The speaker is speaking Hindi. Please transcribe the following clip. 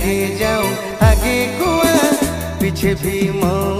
आगे जाऊँ आगे कुआँ पीछे भी मौत।